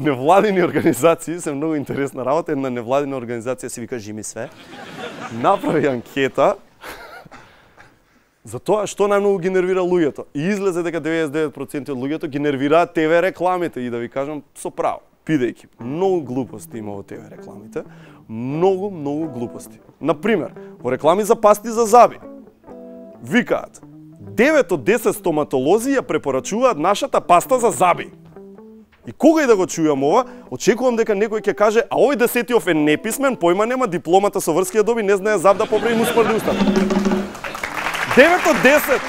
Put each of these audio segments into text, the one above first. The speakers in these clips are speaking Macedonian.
невладини организации се многу интересна работа. Една невладина организација се вика Жими све. Направи анкета за тоа што најмногу ги нервира луѓето. И излезе дека 99% од луѓето ги нервираат ТВ рекламите и да ви кажам со право, бидејќи многу глупости има во ТВ рекламите, многу многу глупости. На пример, во реклами за пасти за заби. Викаат 9 од 10 стоматолози ја препорачуваат нашата паста за заби. И кога и да го чујам ова, очекувам дека некој ќе каже, а овој десетиов е неписмен, појма нема дипломата со врскија доби, не знае зав да поправи му спорди устата. 9 од 10.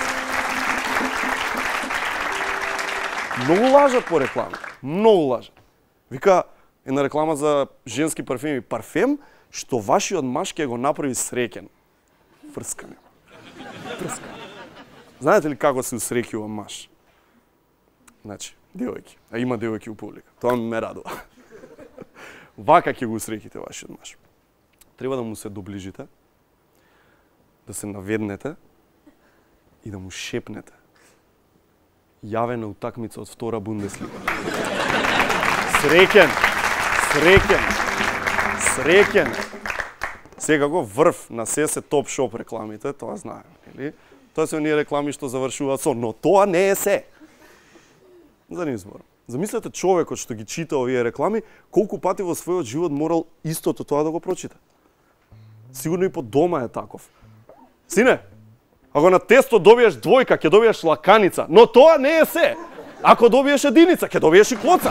Многу лажат по реклама. Многу лажат. Вика, една реклама за женски парфеми. Парфем што вашиот маж ќе го направи среќен. Фрскане. Фрскане. Знаете ли како се усреќува маж? Значи, девојки. А има девојки у публика. Тоа ме радува. Вака ќе го среќите вашиот маж. Треба да му се доближите, да се наведнете и да му шепнете. Јавена утакмица од втора Бундеслига. Среќен! Среќен! Среќен! Секако врв на се се топ шоп рекламите, тоа знаем, или? Тоа се оние реклами што завршуваат со но тоа не е се. За нив збор. Замислете човекот што ги чита овие реклами, колку пати во својот живот морал истото тоа да го прочита. Сигурно и по дома е таков. Сине, ако на тесто добиеш двојка, ќе добиеш лаканица, но тоа не е се. Ако добиеш единица, ќе добиеш и клоца.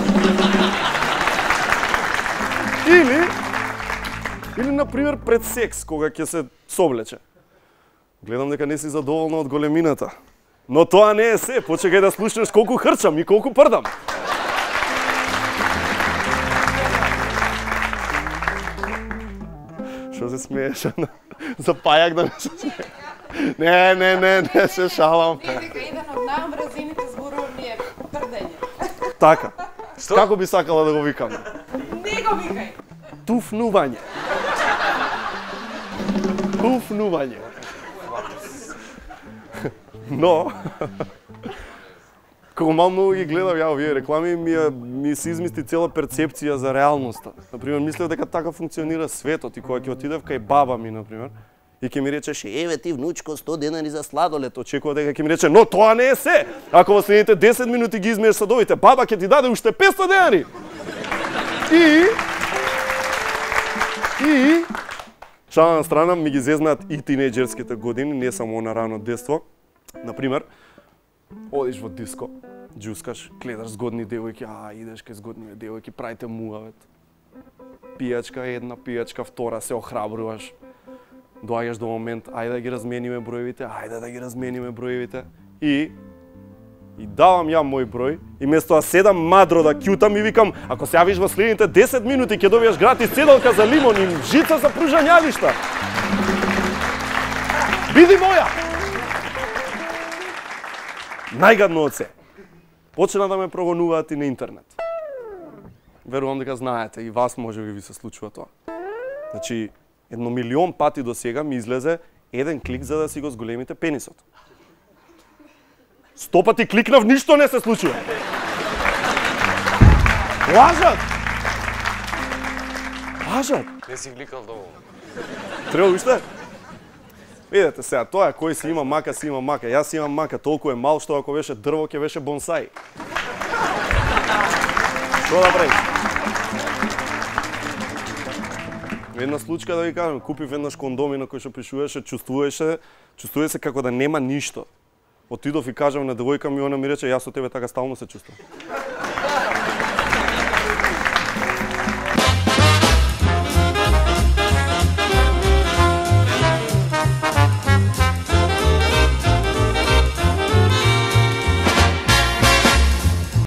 Или, или, на пример, пред секс, кога ќе се соблече. Гледам дека не си задоволна од големината. Но тоа не е се. Почекај да слушнеш колку хрчам и колку прдам. Што се смееш? За пајак да не се смееш? Не, не, не, не се шалам. Не, дека еден од најомразените зборови ми е прдење. Така. Како би сакала да го викам? Не го викај. Туфнување. Туфнување. Но, кога мал ги гледав ја овие реклами, ми, ја, ми се измисти цела перцепција за реалноста. Например, мислев дека така функционира светот и кога ќе отидев кај баба ми, например, и ќе ми речеше, еве ти внучко 100 денари за сладолет, очекува дека ќе ми рече, но тоа не е се. Ако во следните 10 минути ги измиеш садовите, баба ќе ти даде уште 500 денари. И и шала страна ми ги зезнаат и тинејџерските години, не само на рано детство. Например, одиш во диско, џускаш, гледаш згодни девојки, а идеш кај згодни девојки, правите муавет. Пијачка една, пијачка втора, се охрабруваш. Доаѓаш до момент, ајде да ги размениме броевите, ајде да ги размениме броевите. И и давам ја мој број и место да седам мадро да кјутам и викам ако се јавиш во следните 10 минути ќе добиеш гратис седалка за лимон и жица за пружањалишта. Биди моја! најгадно од се. Почна да ме прогонуваат и на интернет. Верувам дека знаете, и вас може би ви се случува тоа. Значи, едно милион пати до сега ми излезе еден клик за да си го зголемите пенисот. Сто пати кликнав, ништо не се случува. Лажат! Лажат! Не си кликал доволно. Треба уште? Видете сега, тоа кој си има мака, си има мака. Јас имам мака, толку е мал што ако беше дрво ќе беше бонсај. Што да правиш? Една случка да ви кажам, купив еднаш кондоми на кој што пишуваше, чувствуваше, чувствуваше како да нема ништо. Отидов и кажам на девојка ми, она ми рече, јас со тебе така стално се чувствувам.